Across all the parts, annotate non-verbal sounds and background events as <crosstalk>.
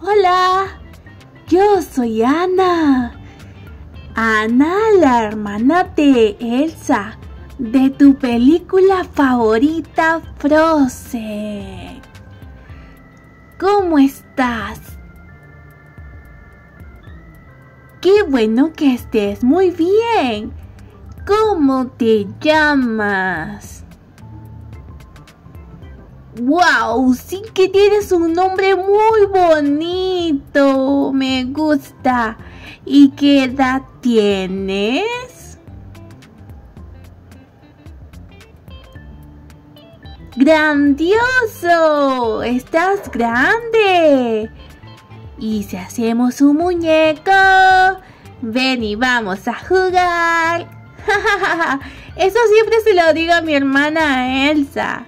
Hola, yo soy Ana. Ana, la hermana de Elsa, de tu película favorita Frozen. ¿Cómo estás? Qué bueno que estés muy bien. ¿Cómo te llamas? ¡Wow! Sí que tienes un nombre muy bonito. Me gusta. ¿Y qué edad tienes? ¡Grandioso! ¡Estás grande! ¿Y si hacemos un muñeco? Ven y vamos a jugar. <laughs> Eso siempre se lo digo a mi hermana Elsa.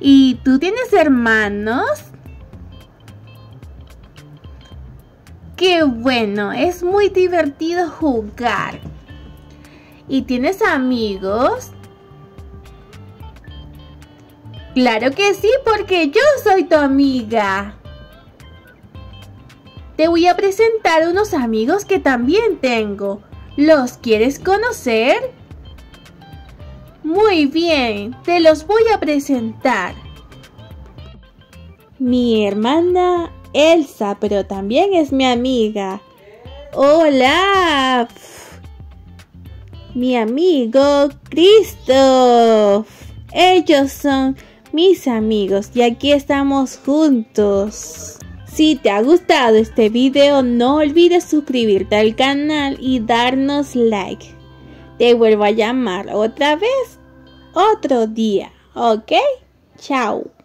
¿Y tú tienes hermanos? Qué bueno, es muy divertido jugar. ¿Y tienes amigos? Claro que sí, porque yo soy tu amiga. Te voy a presentar unos amigos que también tengo. ¿Los quieres conocer? Muy bien, te los voy a presentar. Mi hermana Elsa, pero también es mi amiga. Hola. Mi amigo Christoph. Ellos son mis amigos y aquí estamos juntos. Si te ha gustado este video no olvides suscribirte al canal y darnos like. Te vuelvo a llamar otra vez otro día, ¿ok? Chao.